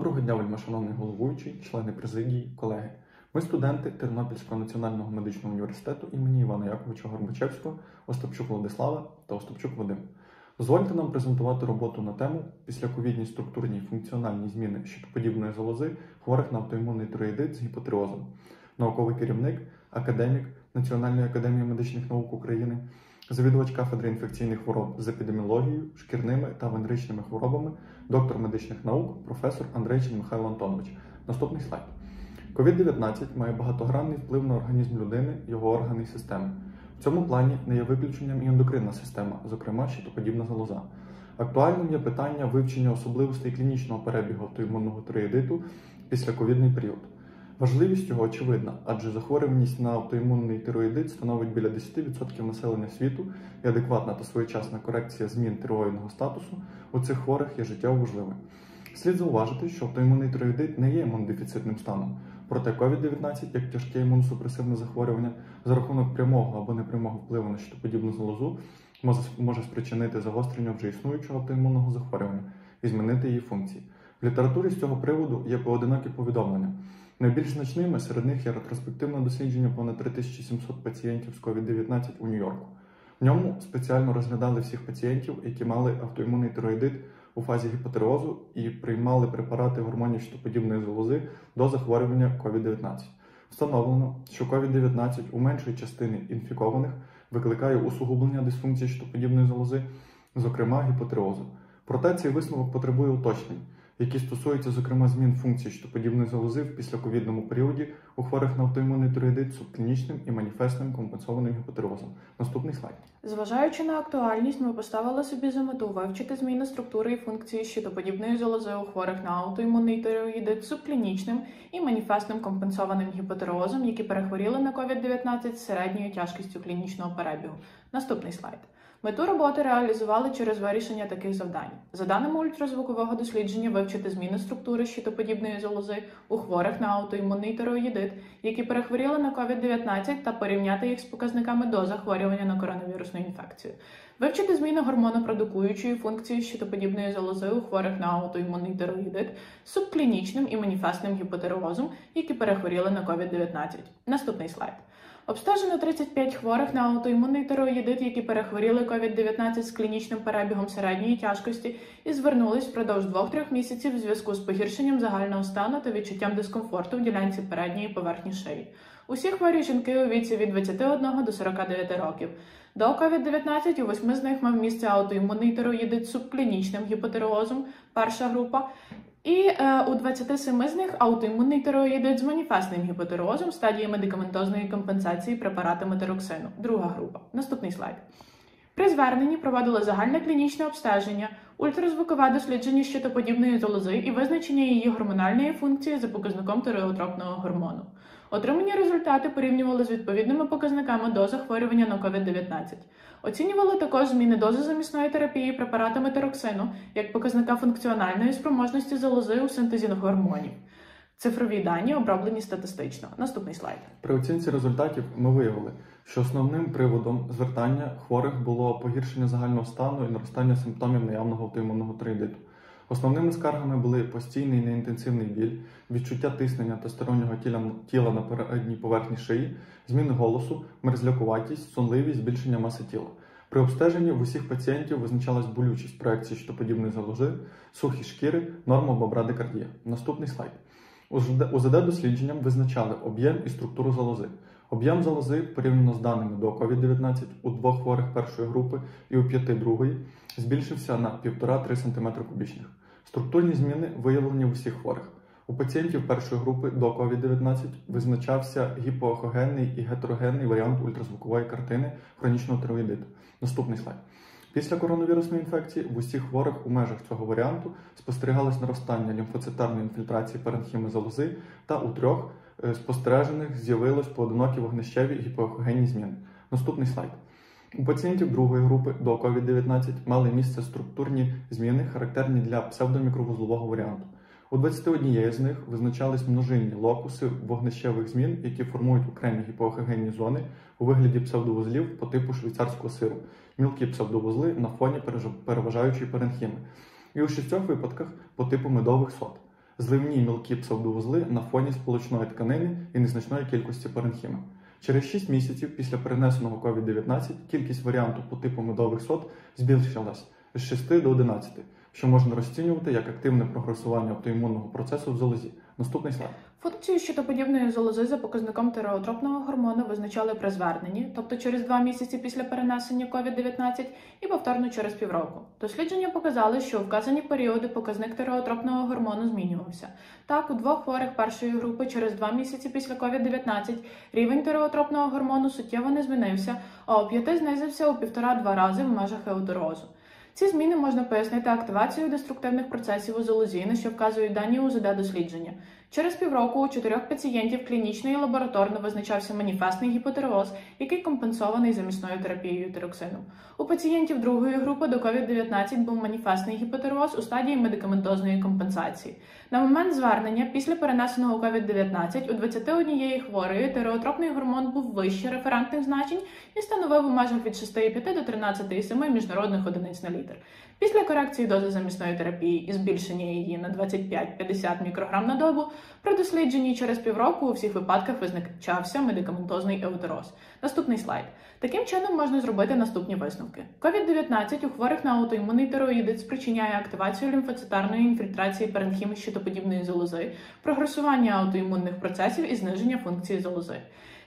Доброго дня, вельмишановний головуючий, члени президії, колеги. Ми студенти Тернопільського національного медичного університету імені Івана Яковича Горбачевського, Остапчук Владислава та Остапчук Вадим. Дозвольте нам презентувати роботу на тему післяковідні структурні і функціональні зміни щитоподібної залози хворих на автоімунний тиреоїдит з гіпотиреозом. Науковий керівник, академік Національної академії медичних наук України, завідувач кафедри інфекційних хвороб з епідеміологією, шкірними та венеричними хворобами, доктор медичних наук, професор Андрейчин Михайло Антонович. Наступний слайд. COVID-19 має багатогранний вплив на організм людини, його органи і системи. В цьому плані не є виключенням і ендокринна система, зокрема щитоподібна залоза. Актуальним є питання вивчення особливостей клінічного перебігу автоімунного тиреїдиту після ковідний період. Важливість його очевидна, адже захворюваність на автоімунний тироїдит становить біля 10% населення світу, і адекватна та своєчасна корекція змін тироїдного статусу у цих хворих є життєво важливою. Слід зауважити, що автоімунний тироїдит не є імунодефіцитним станом, проте COVID-19, як тяжке імуносупресивне захворювання, за рахунок прямого або непрямого впливу на щитоподібну залозу, може спричинити загострення вже існуючого автоімунного захворювання і змінити її функції. В літературі з цього приводу є поодинокі повідомлення. Найбільш значними серед них є ретроспективне дослідження понад 3700 пацієнтів з COVID-19 у Нью-Йорку. В ньому спеціально розглядали всіх пацієнтів, які мали автоімунний тироїдит у фазі гіпотереозу і приймали препарати гормонів щитоподібної залози до захворювання COVID-19. Встановлено, що COVID-19 у меншої частини інфікованих викликає усугублення дисфункції щитоподібної залози, зокрема гіпотереозу. Проте цей висновок потребує уточнень які стосуються, зокрема, змін функцій щитоподібної залози в післяковідному періоді у хворих на автоімунний тиреоїдит субклінічним і маніфестним компенсованим гіпотереозом. Наступний слайд. Зважаючи на актуальність, ми поставили собі за мету вивчити зміни структури і функції щитоподібної залози у хворих на аутоімунний тиреоїдит субклінічним і маніфестним компенсованим гіпотереозом, які перехворіли на COVID-19 з середньою тяжкістю клінічного перебігу. Наступний слайд. Мету роботи реалізували через вирішення таких завдань. За даними ультразвукового дослідження, вивчити зміни структури щитоподібної залози у хворих на аутоімунний тиреоїдит, які перехворіли на COVID-19 та порівняти їх з показниками до захворювання на коронавірусну інфекцію. Вивчити зміни гормонопродукуючої функції щитоподібної залози у хворих на аутоімунний тиреоїдит з субклінічним і маніфестним гіпотереозом, які перехворіли на COVID-19. Наступний слайд. Обстежено 35 хворих на аутоімунний тироїдит, які перехворіли COVID-19 з клінічним перебігом середньої тяжкості і звернулись впродовж 2-3 місяців в зв'язку з погіршенням загального стану та відчуттям дискомфорту в ділянці передньої поверхні шиї. Усі хворі жінки у віці від 21 до 49 років. До COVID-19 у восьми з них мав місце аутоімунний тироїдит з субклінічним гіпотереозом, перша група, і е, у 27 з них аутоімунний тироїдит з маніфестним гіпотерозом стадії медикаментозної компенсації препаратами тероксину. Друга група. Наступний слайд. При зверненні проводили загальне клінічне обстеження, ультразвукове дослідження щитоподібної залози і визначення її гормональної функції за показником тиреотропного гормону. Отримані результати порівнювали з відповідними показниками до захворювання на COVID-19. Оцінювали також зміни дози замісної терапії препаратами тероксину як показника функціональної спроможності залози у синтезі гормонів. Цифрові дані оброблені статистично. Наступний слайд. При оцінці результатів ми виявили, що основним приводом звертання хворих було погіршення загального стану і наростання симптомів наявного аутоімунного триїдиту. Основними скаргами були постійний неінтенсивний біль, відчуття тиснення та стороннього тіла, на передній поверхні шиї, зміни голосу, мерзлякуватість, сонливість, збільшення маси тіла. При обстеженні в усіх пацієнтів визначалась болючість проекції щитоподібної залози, сухі шкіри, норма бобрадикардія. Наступний слайд. УЗД дослідженням визначали об'єм і структуру залози. Об'єм залози порівняно з даними до COVID-19 у двох хворих першої групи і у п'яти другої збільшився на 1,5-3 см кубічних. Структурні зміни виявлені в усіх хворих. У пацієнтів першої групи до COVID-19 визначався гіпоохогенний і гетерогенний варіант ультразвукової картини хронічного тироїдиту. Наступний слайд. Після коронавірусної інфекції в усіх хворих у межах цього варіанту спостерігалось наростання лімфоцитарної інфільтрації паренхіми залози, та у трьох е, спостережених з'явилось поодинокі вогнищеві гіпоохогенні зміни. Наступний слайд. У пацієнтів другої групи до COVID-19 мали місце структурні зміни, характерні для псевдомікровузлового варіанту. У 21 з них визначались множинні локуси вогнищевих змін, які формують окремі гіпоохогенні зони у вигляді псевдовузлів по типу швейцарського сиру, мілкі псевдовузли на фоні переважаючої паренхіми. І у шістьох випадках по типу медових сот. зливні мілкі псевдовузли на фоні сполучної тканини і незначної кількості паренхіми. Через 6 місяців після перенесеного COVID-19 кількість варіанту по типу медових сот збільшилась з 6 до 11, що можна розцінювати як активне прогресування автоімунного процесу в залозі. Наступний слайд. Функцію щитоподібної залози за показником тиреотропного гормону визначали при зверненні, тобто через два місяці після перенесення COVID-19 і повторно через півроку. Дослідження показали, що у вказані періоди показник тиреотропного гормону змінювався. Так, у двох хворих першої групи через два місяці після COVID-19 рівень тиреотропного гормону суттєво не змінився, а у п'яти знизився у півтора-два рази в межах еутерозу. Ці зміни можна пояснити активацією деструктивних процесів у залозі, на що вказують дані УЗД дослідження. Через півроку у чотирьох пацієнтів клінічно і лабораторно визначався маніфестний гіпотереоз, який компенсований замісною терапією тироксином. У пацієнтів другої групи до COVID-19 був маніфестний гіпотереоз у стадії медикаментозної компенсації. На момент звернення після перенесеного COVID-19 у 21 хворої тиреотропний гормон був вище референтних значень і становив у межах від 6,5 до 13,7 міжнародних одиниць на літр. Після корекції дози замісної терапії і збільшення її на 25-50 мікрограм на добу при дослідженні через півроку у всіх випадках визначався медикаментозний еутероз. Наступний слайд. Таким чином можна зробити наступні висновки. COVID-19 у хворих на аутоімунний тироїдит спричиняє активацію лімфоцитарної інфільтрації паренхіми щитоподібної залози, прогресування аутоімунних процесів і зниження функції залози.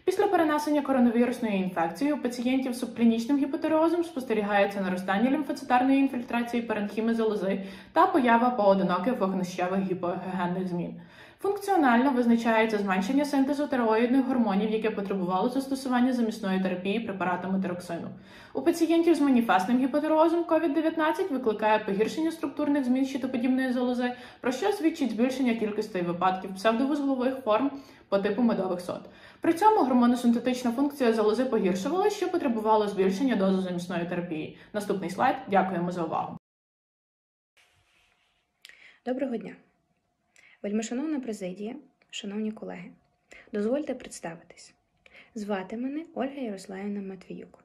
Після перенесення коронавірусної інфекції у пацієнтів з субклінічним гіпотереозом спостерігається наростання лімфоцитарної інфільтрації паренхіми залози та поява поодиноких вогнищевих гіпогенних змін. Функціонально визначається зменшення синтезу тероїдних гормонів, яке потребувало застосування замісної терапії препаратами тироксину. У пацієнтів з маніфестним гіпотерозом COVID-19 викликає погіршення структурних змін щитоподібної залози, про що свідчить збільшення кількості випадків псевдовузлових форм по типу медових сот. При цьому гормоносинтетична функція залози погіршувала, що потребувало збільшення дози замісної терапії. Наступний слайд. Дякуємо за увагу. Доброго дня. Вельмишановна президія, шановні колеги, дозвольте представитись. Звати мене Ольга Ярославівна Матвіюк.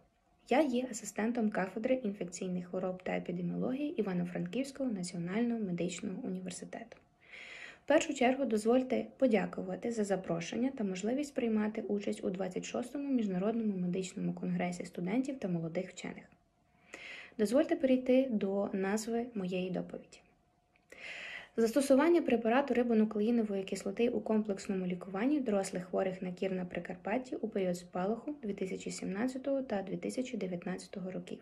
Я є асистентом кафедри інфекційних хвороб та епідеміології Івано-Франківського національного медичного університету. В першу чергу дозвольте подякувати за запрошення та можливість приймати участь у 26-му міжнародному медичному конгресі студентів та молодих вчених. Дозвольте перейти до назви моєї доповіді. Застосування препарату рибонуклеїнової кислоти у комплексному лікуванні дорослих хворих на кір на Прикарпатті у період спалаху 2017 та 2019 років.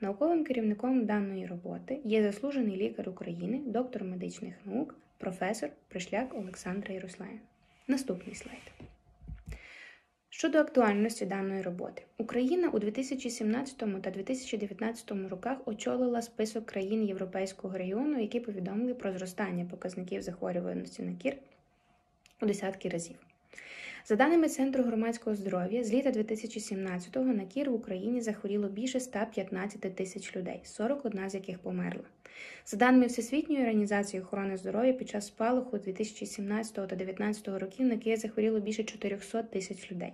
Науковим керівником даної роботи є заслужений лікар України, доктор медичних наук, професор Пришляк Олександра Ярославівна. Наступний слайд. Щодо актуальності даної роботи, Україна у 2017 та 2019 роках очолила список країн Європейського регіону, які повідомили про зростання показників захворюваності на кір у десятки разів. За даними Центру громадського здоров'я, з літа 2017-го на кір в Україні захворіло більше 115 тисяч людей, 41 з яких померла. За даними Всесвітньої організації охорони здоров'я, під час спалаху 2017 та 2019 років на кір захворіло більше 400 тисяч людей.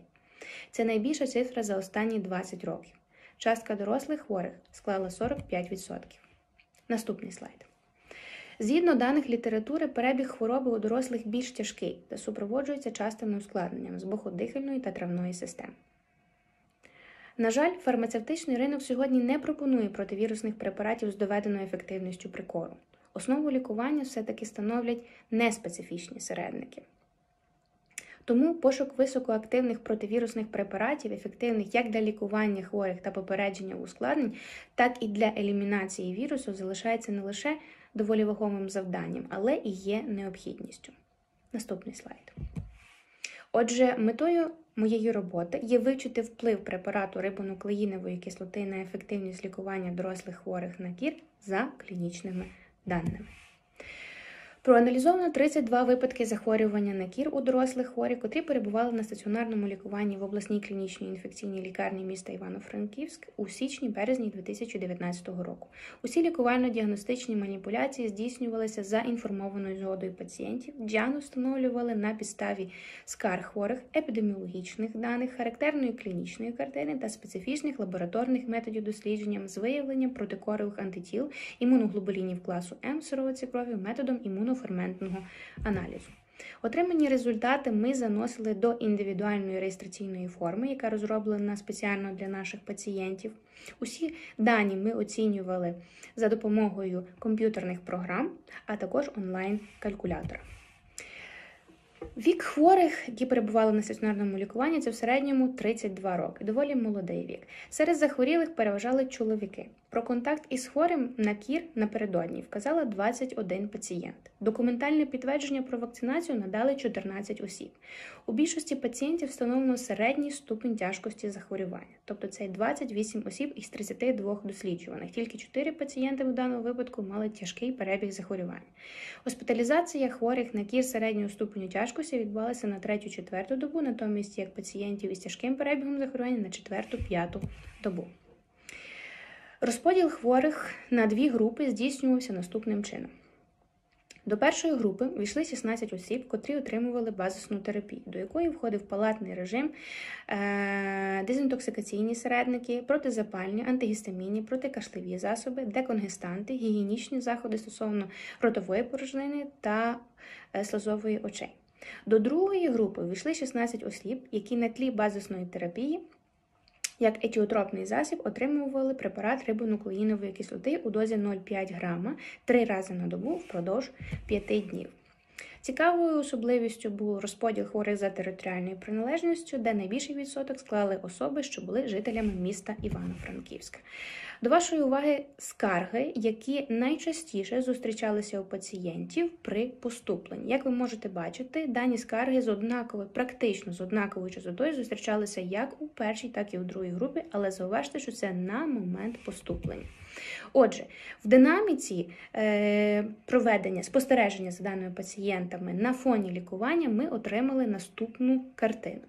Це найбільша цифра за останні 20 років. Частка дорослих хворих склала 45%. Наступний слайд. Згідно даних літератури, перебіг хвороби у дорослих більш тяжкий та супроводжується частими ускладненнями з боку дихальної та травної систем. На жаль, фармацевтичний ринок сьогодні не пропонує противірусних препаратів з доведеною ефективністю прикору. Основу лікування все-таки становлять неспецифічні середники. Тому пошук високоактивних противірусних препаратів, ефективних як для лікування хворих та попередження ускладнень, так і для елімінації вірусу, залишається не лише доволі вагомим завданням, але і є необхідністю. Наступний слайд. Отже, метою моєї роботи є вивчити вплив препарату рибонуклеїнової кислоти на ефективність лікування дорослих хворих на кір за клінічними даними. Проаналізовано 32 випадки захворювання на кір у дорослих хворих, котрі перебували на стаціонарному лікуванні в обласній клінічній інфекційній лікарні міста Івано-Франківськ у січні-березні 2019 року. Усі лікувально-діагностичні маніпуляції здійснювалися за інформованою згодою пацієнтів. Діагноз встановлювали на підставі скарг хворих, епідеміологічних даних, характерної клінічної картини та специфічних лабораторних методів дослідження з виявленням протикорових антитіл імуноглобулінів класу М сировиці крові методом імуно імуноферментного аналізу. Отримані результати ми заносили до індивідуальної реєстраційної форми, яка розроблена спеціально для наших пацієнтів. Усі дані ми оцінювали за допомогою комп'ютерних програм, а також онлайн-калькулятора. Вік хворих, які перебували на стаціонарному лікуванні, це в середньому 32 роки, доволі молодий вік. Серед захворілих переважали чоловіки. Про контакт із хворим на кір напередодні вказала 21 пацієнт. Документальне підтвердження про вакцинацію надали 14 осіб. У більшості пацієнтів встановлено середній ступень тяжкості захворювання, тобто це 28 осіб із 32 досліджуваних. Тільки 4 пацієнти в даному випадку мали тяжкий перебіг захворювання. Госпіталізація хворих на кір середнього ступеню тяжкості відбувалася на 3-4 добу, натомість як пацієнтів із тяжким перебігом захворювання на 4-5 добу. Розподіл хворих на дві групи здійснювався наступним чином. До першої групи війшли 16 осіб, котрі отримували базисну терапію, до якої входив палатний режим, е, дезінтоксикаційні середники, протизапальні, антигістамінні, протикашлеві засоби, деконгестанти, гігієнічні заходи стосовно ротової порожнини та е, слезової очей. До другої групи війшли 16 осіб, які на тлі базисної терапії як етіотропний засіб отримували препарат рибонуклеїнової кислоти у дозі 0,5 грама три рази на добу впродовж 5 днів. Цікавою особливістю був розподіл хворих за територіальною приналежністю, де найбільший відсоток склали особи, що були жителями міста Івано-Франківська. До вашої уваги скарги, які найчастіше зустрічалися у пацієнтів при поступленні. Як ви можете бачити, дані скарги з однаковою, практично з однаковою частотою зустрічалися як у першій, так і у другій групі, але зауважте, що це на момент поступлення. Отже, в динаміці е, проведення спостереження за даними пацієнтами на фоні лікування ми отримали наступну картину.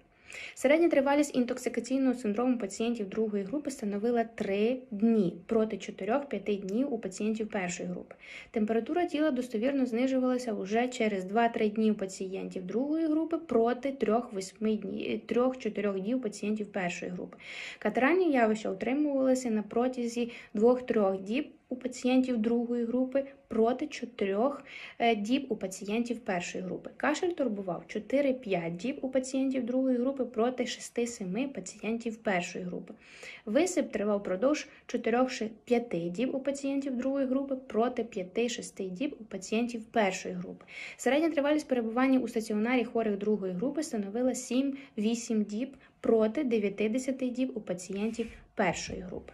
Середня тривалість інтоксикаційного синдрому пацієнтів другої групи становила 3 дні проти 4-5 днів у пацієнтів першої групи. Температура тіла достовірно знижувалася вже через 2-3 дні у пацієнтів другої групи проти 3-4 днів у пацієнтів першої групи. Катеральні явища утримувалися на протязі 2-3 діб у пацієнтів другої групи проти 4 е, діб у пацієнтів першої групи. Кашель турбував 4-5 діб у пацієнтів другої групи проти 6-7 пацієнтів першої групи. Висип тривав впродовж 4-5 діб у пацієнтів другої групи проти 5-6 діб у пацієнтів першої групи. Середня тривалість перебування у стаціонарі хворих другої групи становила 7-8 діб проти 90 діб у пацієнтів першої групи.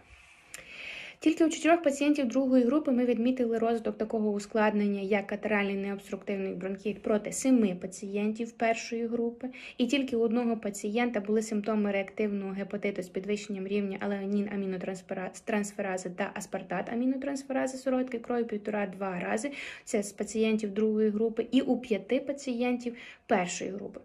Тільки у чотирьох пацієнтів другої групи ми відмітили розвиток такого ускладнення, як катеральний необструктивний бронхіт проти семи пацієнтів першої групи, і тільки у одного пацієнта були симптоми реактивного гепатиту з підвищенням рівня алеонін амінотрансферази та аспартат амінотрансферази сородки крові півтора-два рази. Це з пацієнтів другої групи, і у п'яти пацієнтів першої групи.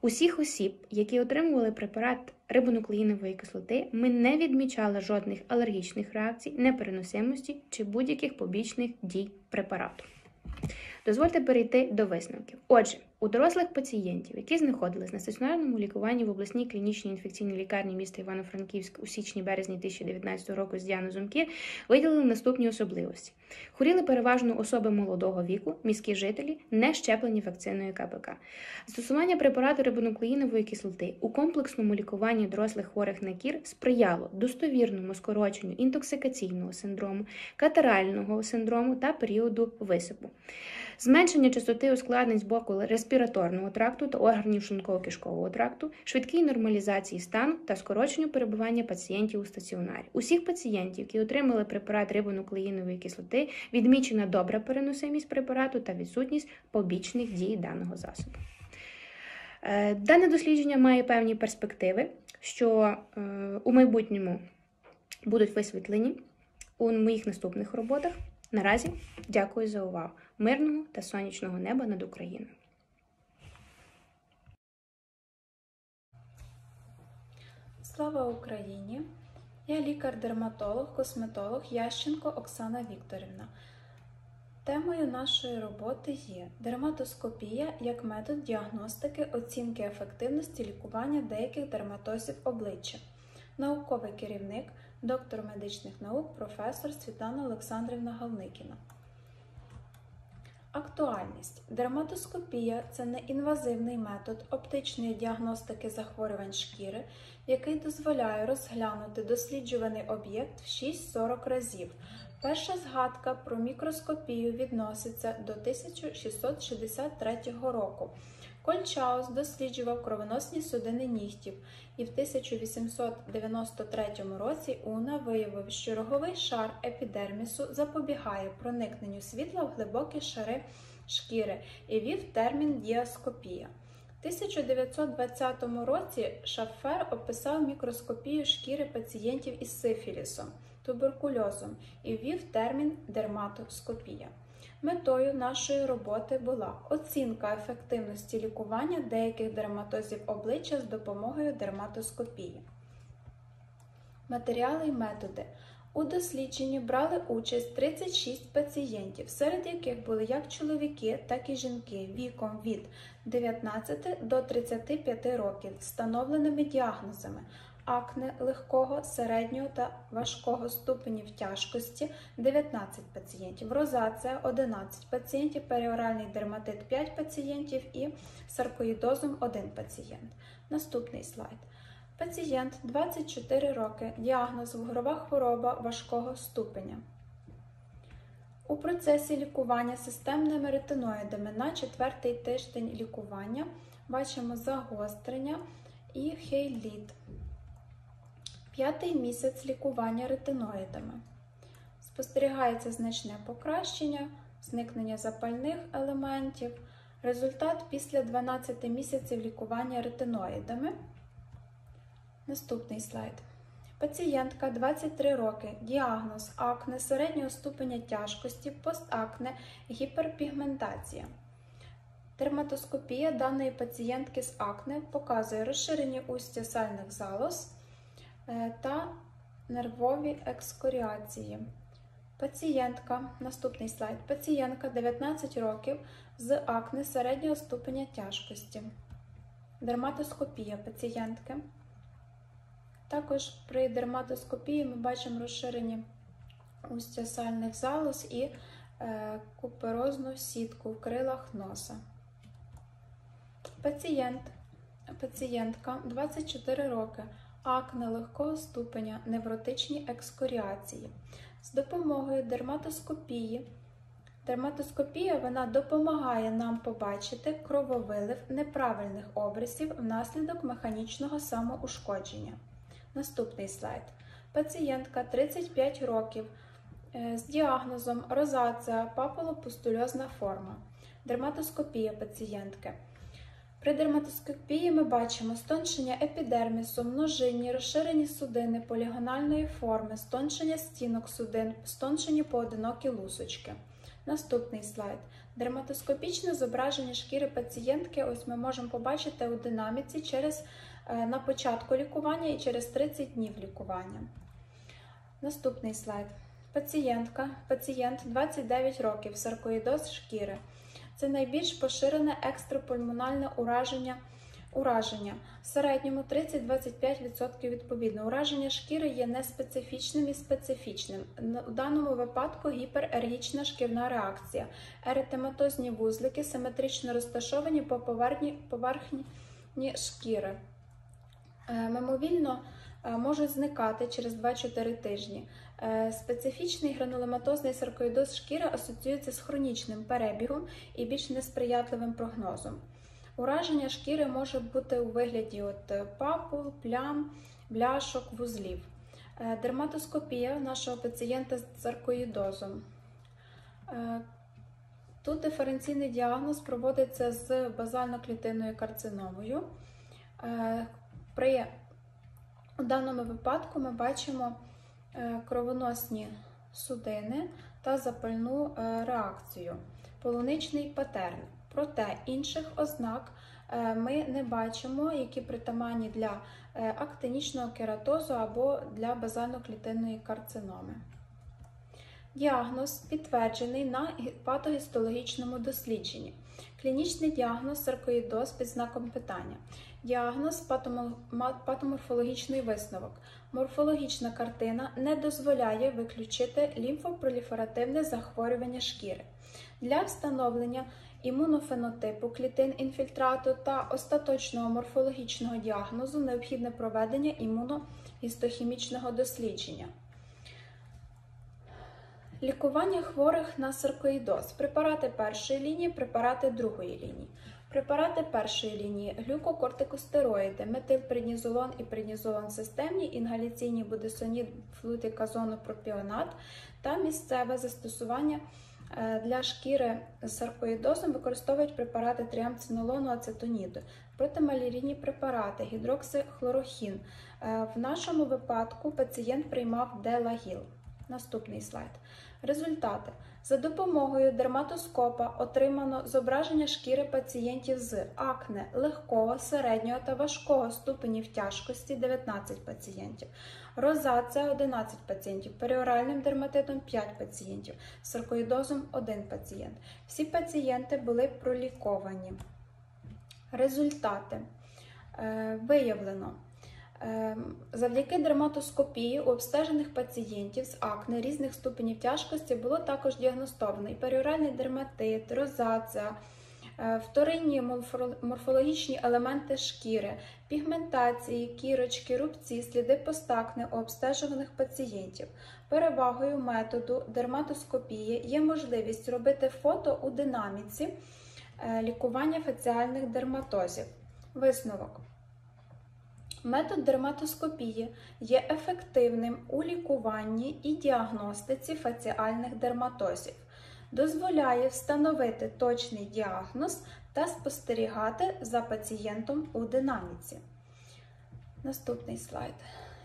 Усіх осіб, які отримували препарат рибонуклеїнової кислоти, ми не відмічали жодних алергічних реакцій, непереносимості чи будь-яких побічних дій препарату. Дозвольте перейти до висновків. Отже, у дорослих пацієнтів, які знаходились на стаціонарному лікуванні в обласній клінічній інфекційній лікарні міста Івано-Франківськ у січні-березні 2019 року з діагнозом КІР, виділили наступні особливості: хворіли переважно особи молодого віку, міські жителі, не щеплені вакциною КПК. Застосування препарату рибонуклеїнової кислоти у комплексному лікуванні дорослих хворих на кір сприяло достовірному скороченню інтоксикаційного синдрому, катерального синдрому та періоду висипу. Зменшення частоти ускладнень з боку респіраторного тракту та органів шлунково-кишкового тракту, швидкій нормалізації стану та скороченню перебування пацієнтів у стаціонарі. Усіх пацієнтів, які отримали препарат рибонуклеїнової кислоти, відмічена добра переносимість препарату та відсутність побічних дій даного засобу. Е, дане дослідження має певні перспективи, що е, у майбутньому будуть висвітлені у моїх наступних роботах. Наразі дякую за увагу мирного та сонячного неба над Україною. Слава Україні! Я лікар-дерматолог, косметолог Ященко Оксана Вікторівна. Темою нашої роботи є дерматоскопія як метод діагностики оцінки ефективності лікування деяких дерматозів обличчя. Науковий керівник, доктор медичних наук, професор Світлана Олександрівна Галникіна. Актуальність. Дерматоскопія це неінвазивний метод оптичної діагностики захворювань шкіри, який дозволяє розглянути досліджуваний об'єкт в 6-40 разів. Перша згадка про мікроскопію відноситься до 1663 року. Кольчаус досліджував кровоносні судини нігтів, і в 1893 році Уна виявив, що роговий шар епідермісу запобігає проникненню світла в глибокі шари шкіри і вів термін діаскопія. В 1920 році Шаффер описав мікроскопію шкіри пацієнтів із сифілісом, туберкульозом і ввів термін дерматоскопія. Метою нашої роботи була оцінка ефективності лікування деяких дерматозів обличчя з допомогою дерматоскопії. Матеріали й методи. У дослідженні брали участь 36 пацієнтів, серед яких були як чоловіки, так і жінки віком від 19 до 35 років встановленими діагнозами акне легкого, середнього та важкого ступенів тяжкості 19 пацієнтів, розація 11 пацієнтів, періоральний дерматит 5 пацієнтів і саркоїдозом 1 пацієнт. Наступний слайд. Пацієнт 24 роки, діагноз вугрова хвороба важкого ступеня. У процесі лікування системними ретиноїдами на четвертий тиждень лікування бачимо загострення і хейліт. П'ятий місяць лікування ретиноїдами. Спостерігається значне покращення, зникнення запальних елементів. Результат після 12 місяців лікування ретиноїдами. Наступний слайд. Пацієнтка 23 роки. Діагноз акне середнього ступеня тяжкості, постакне, гіперпігментація. Дерматоскопія даної пацієнтки з акне показує розширені устя сальних залоз та нервові екскоріації. Пацієнтка, наступний слайд. Пацієнтка 19 років з акне середнього ступеня тяжкості. Дерматоскопія пацієнтки. Також при дерматоскопії ми бачимо розширені устя сальних залоз і е, куперозну сітку в крилах носа. Пацієнт, пацієнтка 24 роки, акне легкого ступеня, невротичні екскоріації. З допомогою дерматоскопії. Дерматоскопія вона допомагає нам побачити крововилив неправильних обрисів внаслідок механічного самоушкодження. Наступний слайд. Пацієнтка 35 років е, з діагнозом розація папулопустульозна форма. Дерматоскопія пацієнтки. При дерматоскопії ми бачимо стоншення епідермісу, множинні, розширені судини полігональної форми, стоншення стінок судин, стоншені поодинокі лусочки. Наступний слайд. Дерматоскопічне зображення шкіри пацієнтки. Ось ми можемо побачити у динаміці через Е, на початку лікування і через 30 днів лікування. Наступний слайд. Пацієнтка, пацієнт 29 років, саркоїдоз шкіри. Це найбільш поширене екстрапульмональне ураження. Ураження в середньому 30-25% відповідно. Ураження шкіри є неспецифічним і специфічним. У даному випадку гіперергічна шкірна реакція, еретематозні вузлики симетрично розташовані по поверхні, поверхні шкіри. Е, мимовільно е, можуть зникати через 2-4 тижні. Е, специфічний грануломатозний саркоїдоз шкіри асоціюється з хронічним перебігом і більш несприятливим прогнозом. Ураження шкіри може бути у вигляді от папул, плям, бляшок, вузлів. Дерматоскопія нашого пацієнта з саркоїдозом. Тут диференційний діагноз проводиться з базально-клітинною карциномою. При даному випадку ми бачимо е, кровоносні судини та запальну е, реакцію, полуничний патерн. Проте інших ознак е, ми не бачимо, які притаманні для актинічного кератозу або для базально-клітинної карциноми. Діагноз підтверджений на патогістологічному дослідженні. Клінічний діагноз саркоїдоз під знаком питання. Діагноз патоморфологічний висновок. Морфологічна картина не дозволяє виключити лімфопроліферативне захворювання шкіри. Для встановлення імунофенотипу клітин інфільтрату та остаточного морфологічного діагнозу необхідне проведення імуногістохімічного дослідження. Лікування хворих на саркоїдоз. Препарати першої лінії, препарати другої лінії. Препарати першої лінії глюкокортикостероїди, метилпреднізолон і преднізолон системні, інгаляційні будесонід, флутиказонопропіонат та місцеве застосування е, для шкіри з саркоїдозом використовують препарати тріамцинолону ацетоніду, протималярійні препарати, гідроксихлорохін. Е, В нашому випадку пацієнт приймав делагіл. Наступний слайд. Результати. За допомогою дерматоскопа отримано зображення шкіри пацієнтів з акне легкого, середнього та важкого ступенів тяжкості 19 пацієнтів, розація 11 пацієнтів, періоральним дерматитом 5 пацієнтів, саркоїдозом 1 пацієнт. Всі пацієнти були проліковані. Результати Е, виявлено. Ем, Завдяки дерматоскопії у обстежених пацієнтів з акне різних ступенів тяжкості було також діагностовано і періоральний дерматит, розація, е, вторинні морфологічні елементи шкіри, пігментації, кірочки, рубці, сліди постакне у обстежуваних пацієнтів. Перевагою методу дерматоскопії є можливість робити фото у динаміці е, лікування фаціальних дерматозів. Висновок. Метод дерматоскопії є ефективним у лікуванні і діагностиці фаціальних дерматозів, дозволяє встановити точний діагноз та спостерігати за пацієнтом у динаміці. Наступний слайд.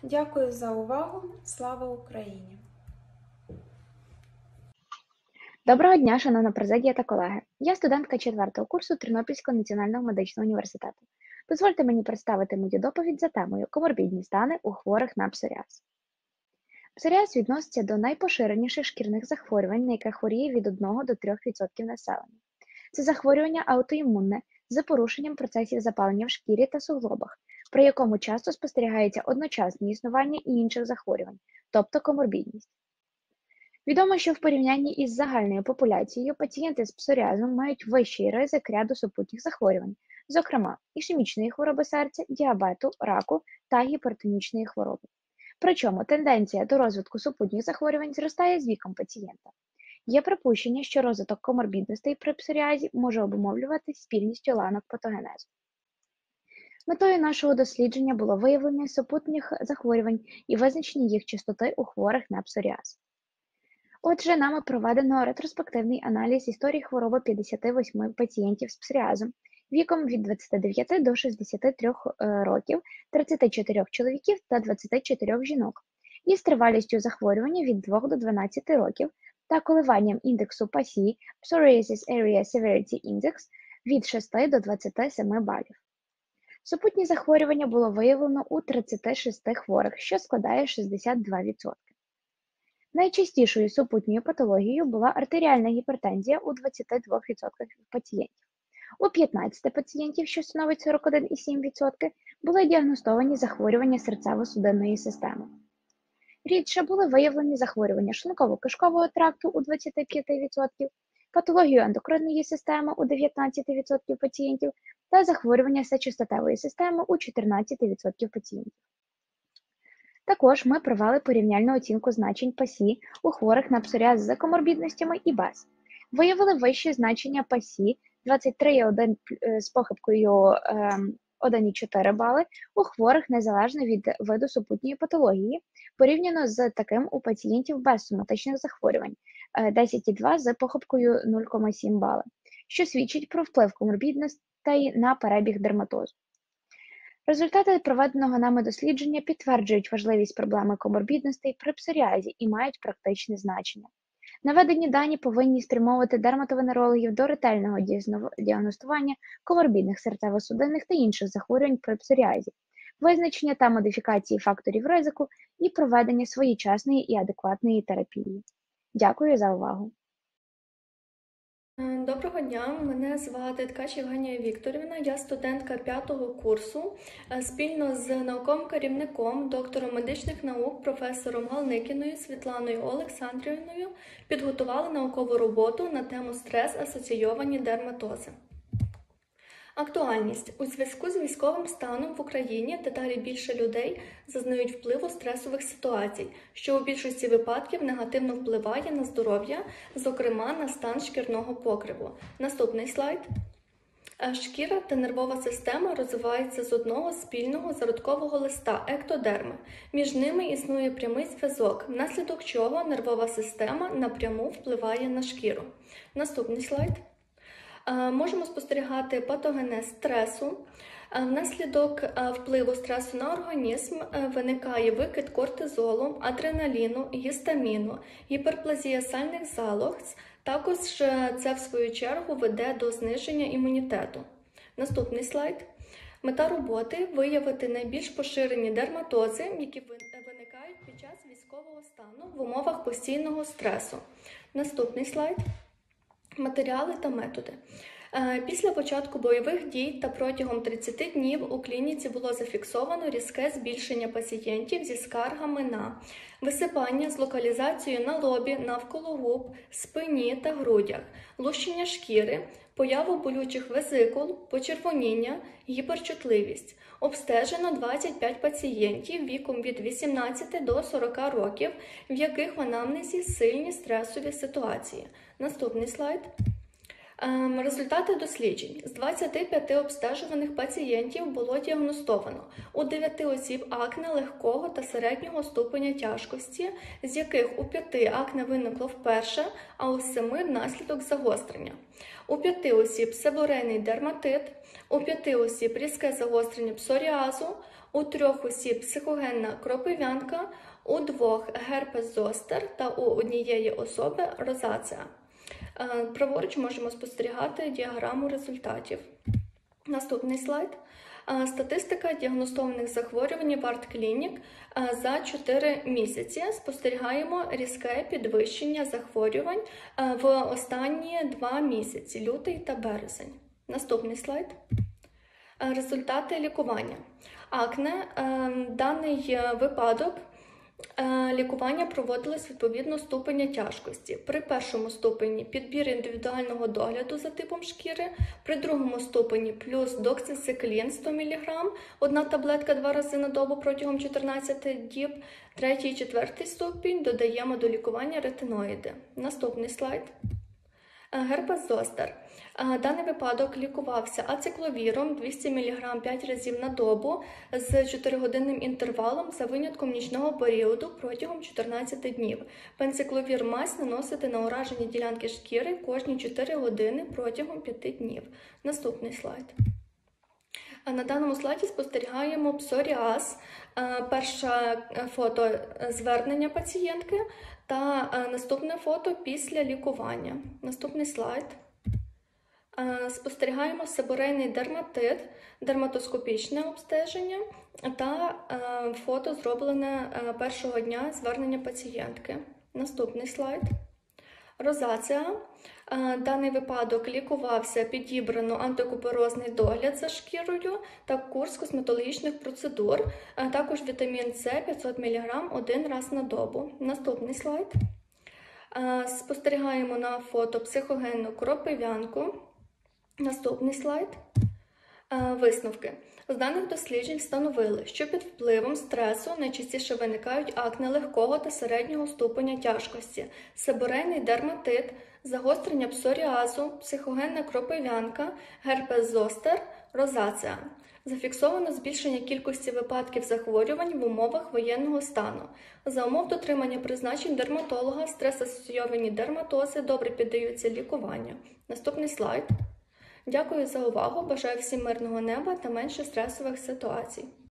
Дякую за увагу. Слава Україні! Доброго дня, шановна президія та колеги. Я студентка четвертого курсу Тернопільського національного медичного університету. Дозвольте мені представити мою доповідь за темою коморбідні стани у хворих на псоріаз. Псоріаз відноситься до найпоширеніших шкірних захворювань, на яке хворіє від 1 до 3% населення. Це захворювання аутоімунне з порушенням процесів запалення в шкірі та суглобах, при якому часто спостерігається одночасне існування і інших захворювань, тобто коморбідність. Відомо, що в порівнянні із загальною популяцією пацієнти з псоріазом мають вищий ризик ряду супутніх захворювань, зокрема ішемічної хвороби серця, діабету, раку та гіпертонічної хвороби. Причому тенденція до розвитку супутніх захворювань зростає з віком пацієнта. Є припущення, що розвиток коморбідностей при псоріазі може обумовлювати спільністю ланок патогенезу. Метою нашого дослідження було виявлення супутніх захворювань і визначення їх частоти у хворих на псоріаз. Отже, нами проведено ретроспективний аналіз історії хвороби 58 пацієнтів з псоріазом віком від 29 до 63 років, 34 чоловіків та 24 жінок, із тривалістю захворювання від 2 до 12 років та коливанням індексу PASI Psoriasis Area Severity Index від 6 до 27 балів. Супутні захворювання було виявлено у 36 хворих, що складає 62%. Найчастішою супутньою патологією була артеріальна гіпертензія у 22% пацієнтів. У 15 пацієнтів, що становить 41,7%, були діагностовані захворювання серцево-судинної системи. Рідше були виявлені захворювання шлунково-кишкового тракту у 25%, патологію ендокринної системи у 19% пацієнтів та захворювання сечостатевої системи у 14% пацієнтів. Також ми провели порівняльну оцінку значень ПАСІ у хворих на псоріаз з коморбідностями і без. Виявили вищі значення ПАСІ 23,1 з похибкою 1,4 бали у хворих незалежно від виду супутньої патології, порівняно з таким у пацієнтів без соматичних захворювань 10,2 з похибкою 0,7 бали, що свідчить про вплив коморбідностей на перебіг дерматозу. Результати проведеного нами дослідження підтверджують важливість проблеми коморбідностей при псоріазі і мають практичне значення. Наведені дані повинні спрямовувати дерматовенерологів до ретельного діагностування коморбідних серцево-судинних та інших захворювань при псоріазі, визначення та модифікації факторів ризику і проведення своєчасної і адекватної терапії. Дякую за увагу! Доброго Доброго дня, мене звати Ткач Євгенія Вікторівна. Я студентка п'ятого курсу. Е, Спільно з науковим керівником, доктором медичних наук, професором Галникіною Світланою Олександрівною підготували наукову роботу на тему стрес асоційовані дерматози. Актуальність у зв'язку з військовим станом в Україні дедалі більше людей зазнають впливу стресових ситуацій, що у більшості випадків негативно впливає на здоров'я, зокрема на стан шкірного покриву. Наступний слайд. Е, Шкіра та нервова система розвиваються з одного спільного зародкового листа ектодерми. Між ними існує прямий зв'язок, внаслідок чого нервова система напряму впливає на шкіру. Наступний слайд. Е, Можемо спостерігати патогенез стресу. Е, Внаслідок е, впливу стресу на організм виникає викид кортизолу, адреналіну, гістаміну, гіперплазія сальних залоз. Також це, в свою чергу, веде до зниження імунітету. Наступний слайд. Мета роботи виявити найбільш поширені дерматози, які виникають під час військового стану в умовах постійного стресу. Наступний слайд матеріали та методи. Е, Після початку бойових дій та протягом 30 днів у клініці було зафіксовано різке збільшення пацієнтів зі скаргами на висипання з локалізацією на лобі, навколо губ, спині та грудях, лущення шкіри, появу болючих везикул, почервоніння, гіперчутливість. Обстежено 25 пацієнтів віком від 18 до 40 років, в яких в анамнезі сильні стресові ситуації. Наступний слайд. Ем, Результати досліджень з 25 обстежуваних пацієнтів було діагностовано у 9 осіб акне легкого та середнього ступеня тяжкості, з яких у 5 акне виникло вперше, а у 7 внаслідок загострення. У 5 осіб себорейний дерматит, у 5 осіб різке загострення псоріазу, у 3 осіб психогенна кропив'янка, у 2 герпес зостер та у однієї особи розація. Е, Праворуч можемо спостерігати діаграму результатів. Наступний слайд. Е, Статистика діагностованих захворювань в арт-клінік Е, за 4 місяці. Спостерігаємо різке підвищення захворювань в останні 2 місяці лютий та березень. Наступний слайд. Результати лікування. Акне. е, Даний випадок Лікування проводилось відповідно ступеня тяжкості. При першому ступені підбір індивідуального догляду за типом шкіри, при другому ступені плюс доксициклін 100 мг, одна таблетка два рази на добу протягом 14 діб. Третій і четвертий ступінь додаємо до лікування ретиноїди. Наступний слайд. Герпес зостер. Даний випадок лікувався ацикловіром 200 мг 5 разів на добу з 4-годинним інтервалом за винятком нічного періоду протягом 14 днів. Пенцикловір мазь наносити на уражені ділянки шкіри кожні 4 години протягом 5 днів. Наступний слайд. На даному слайді спостерігаємо псоріаз. Перше фото е, звернення пацієнтки та е, наступне фото після лікування. Наступний слайд. Е, Спостерігаємо себорейний дерматит, дерматоскопічне обстеження та е, фото зроблене першого дня звернення пацієнтки. Наступний слайд. Розація. Е, Даний випадок лікувався підібрано антикуперозний догляд за шкірою та курс косметологічних процедур, а також вітамін С 500 мг один раз на добу. Наступний слайд. Е, Спостерігаємо на фото психогенну кропив'янку. Наступний слайд. Висновки. З даних досліджень встановили, що під впливом стресу найчастіше виникають акне легкого та середнього ступеня тяжкості, себорейний дерматит, загострення псоріазу, психогенна кропив'янка, герпес зостер, розація. Зафіксовано збільшення кількості випадків захворювань в умовах воєнного стану. За умов дотримання призначень дерматолога стрес-асоційовані дерматози добре піддаються лікуванню. Наступний слайд. Дякую за увагу. Бажаю всім мирного неба та менше стресових ситуацій.